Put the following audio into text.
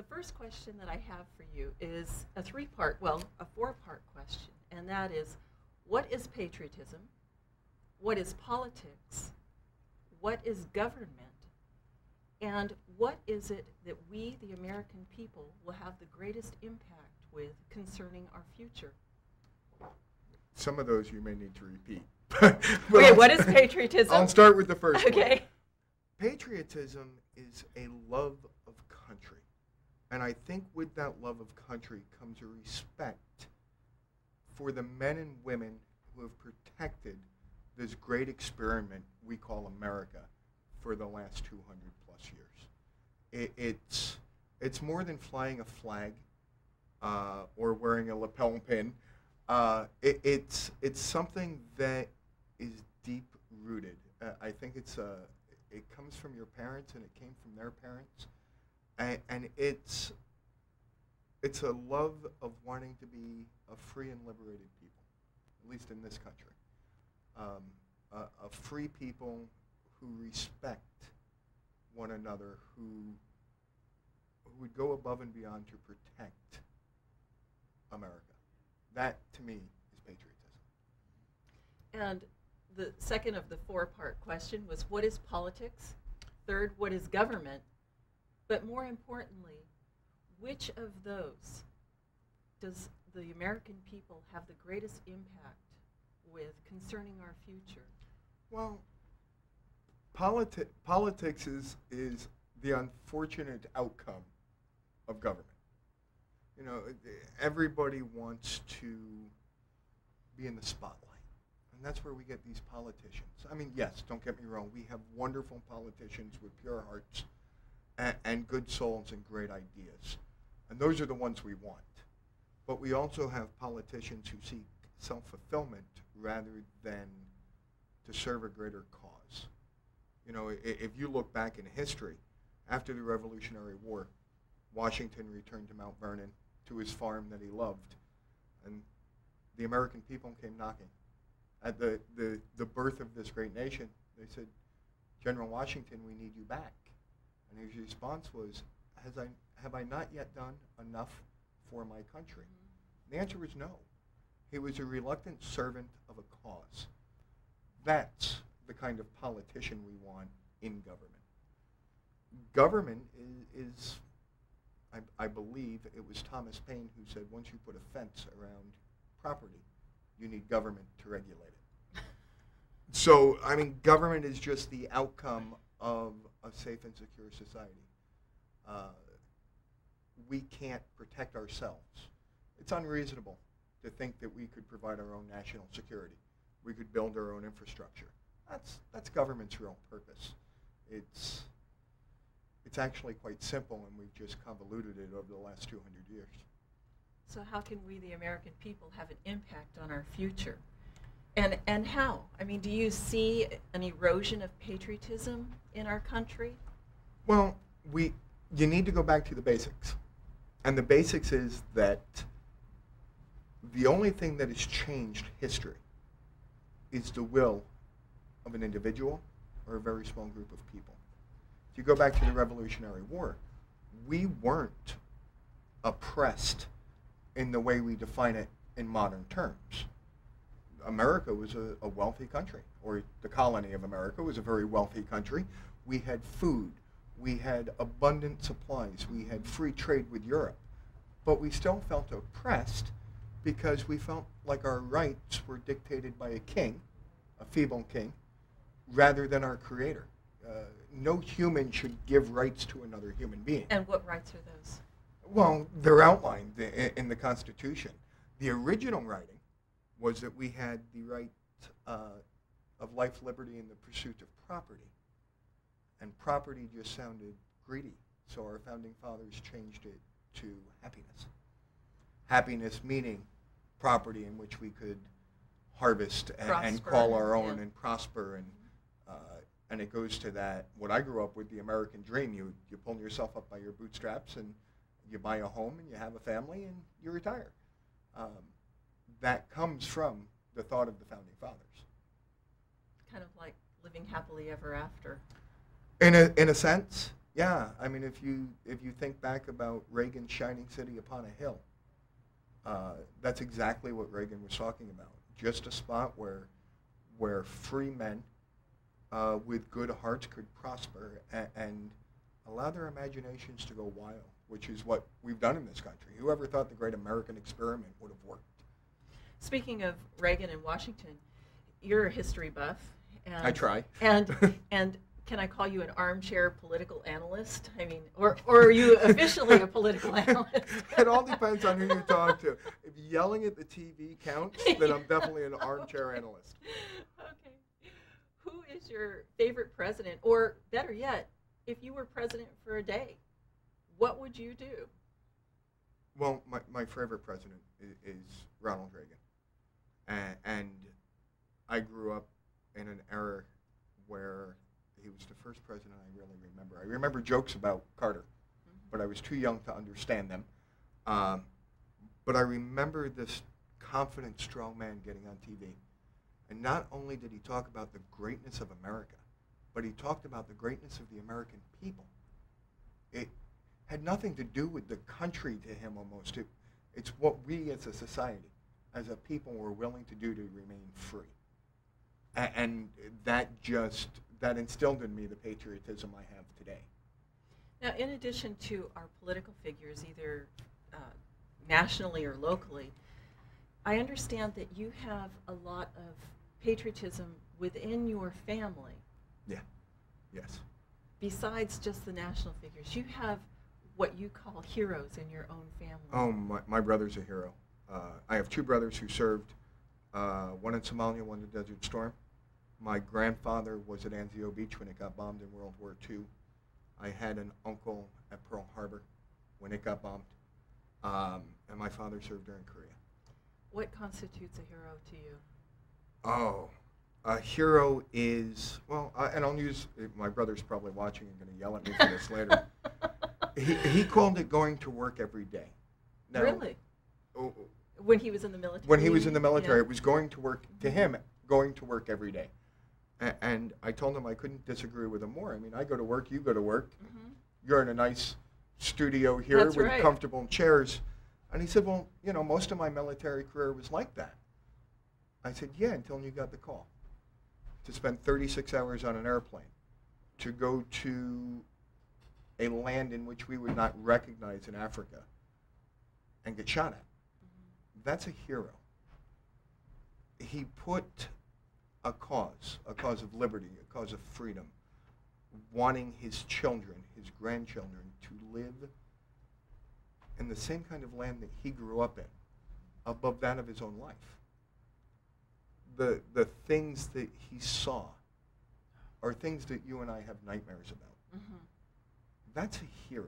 the first question that I have for you is a three part, well, a four part question, and that is what is patriotism? What is politics? What is government? And what is it that we, the American people, will have the greatest impact with concerning our future? Some of those you may need to repeat. Wait, what is patriotism? I'll start with the first one. Okay. Patriotism is a love of country. And I think with that love of country comes a respect for the men and women who have protected this great experiment we call America for the last 200 plus years. It, it's, it's more than flying a flag uh, or wearing a lapel pin. Uh, it, it's, it's something that is deep rooted. Uh, I think it's a, it comes from your parents and it came from their parents. And, and it's, it's a love of wanting to be a free and liberated people, at least in this country. Um, a, a free people who respect one another, who, who would go above and beyond to protect America. That, to me, is patriotism. And the second of the four part question was what is politics? Third, what is government? But more importantly, which of those does the American people have the greatest impact with concerning our future? Well, politi- politics is, is the unfortunate outcome of government. You know, everybody wants to be in the spotlight. And that's where we get these politicians. I mean, yes, don't get me wrong. We have wonderful politicians with pure hearts and, good souls and great ideas. And those are the ones we want. But we also have politicians who seek self-fulfillment rather than to serve a greater cause. You know, if you look back in history, after the Revolutionary War, Washington returned to Mount Vernon, to his farm that he loved, and the American people came knocking. At the, the, the birth of this great nation, they said, General Washington, we need you back. And his response was, Has I, have I not yet done enough for my country? Mm-hmm. The answer was no. He was a reluctant servant of a cause. That's the kind of politician we want in government. Government is, is I, I, believe it was Thomas Paine who said once you put a fence around property, you need government to regulate it. so, I mean, government is just the outcome of a safe and secure society. Uh, we can't protect ourselves. It's unreasonable to think that we could provide our own national security we could build our own infrastructure. That's, that's government's real purpose. It's, it's actually quite simple, and we've just convoluted it over the last 200 years. So how can we, the American people, have an impact on our future? And, and how? I mean, do you see an erosion of patriotism in our country? Well, we, you need to go back to the basics. And the basics is that the only thing that has changed history is the will of an individual or a very small group of people. If you go back to the Revolutionary War, we weren't oppressed in the way we define it in modern terms. America was a, a, wealthy country, or the colony of America was a very wealthy country. We had food, we had abundant supplies, we had free trade with Europe, but we still felt oppressed because we felt like our rights were dictated by a king, a feeble king, rather than our creator. Uh, no human should give rights to another human being. And what rights are those? Well, they're outlined in the Constitution. The original writing was that we had the right uh, of life, liberty, and the pursuit of property. And property just sounded greedy, so our founding fathers changed it to happiness. Happiness meaning property in which we could harvest and, and call our own yeah. and prosper and uh, and it goes to that what I grew up with the American dream you you pull yourself up by your bootstraps and you buy a home and you have a family and you retire um, that comes from the thought of the founding fathers kind of like living happily ever after in a in a sense Yeah, I mean, if you if you think back about Reagan's shining city upon a hill, uh, that's exactly what Reagan was talking about. Just a spot where where free men uh, with good hearts could prosper and, and allow their imaginations to go wild, which is what we've done in this country. Whoever thought the great American experiment would have worked? Speaking of Reagan and Washington, you're a history buff. And, I try. And and can I call you an armchair political analyst? I mean, or, or are you officially a political analyst? it all depends on who you talk to. If yelling at the TV counts, then I'm definitely an armchair analyst. Okay. Who is your favorite president? Or better yet, if you were president for a day, what would you do? Well, my, my favorite president is, is Ronald Reagan. And, and I grew up in an era where he was the first president I really remember. I remember jokes about Carter, mm-hmm. but I was too young to understand them. Um, but I remember this confident, strong man getting on TV. And not only did he talk about the greatness of America, but he talked about the greatness of the American people. It had nothing to do with the country to him almost. It, it's what we as a society, as a people, were willing to do to remain free. A- and that just that instilled in me the patriotism I have today. Now, in addition to our political figures, either uh, nationally or locally, I understand that you have a lot of patriotism within your family. Yeah. Yes. Besides just the national figures, you have what you call heroes in your own family. Oh, my, my brother's a hero. Uh, I have two brothers who served, uh, one in Somalia, one in the Desert Storm. My grandfather was at Anzio Beach when it got bombed in World War II. I had an uncle at Pearl Harbor when it got bombed. Um, and my father served during Korea. What constitutes a hero to you? Oh, a hero is, well, uh, and I'll use, my brother's probably watching and going to yell at me for this later. He, he called it going to work every day. Now, really? Oh, when he was in the military? When he was in the military, yeah. it was going to work, to him, going to work every day and I told him I couldn't disagree with him more. I mean, I go to work, you go to work. Mm-hmm. You're in a nice studio here That's with right. comfortable chairs. And he said, Well, you know, most of my military career was like that. I said, Yeah, until you got the call to spend 36 hours on an airplane, to go to a land in which we would not recognize in Africa and get shot at. That's a hero. He put a cause, a cause of liberty, a cause of freedom, wanting his children, his grandchildren, to live in the same kind of land that he grew up in, above that of his own life. The, the things that he saw are things that you and I have nightmares about. Mm-hmm. That's a hero.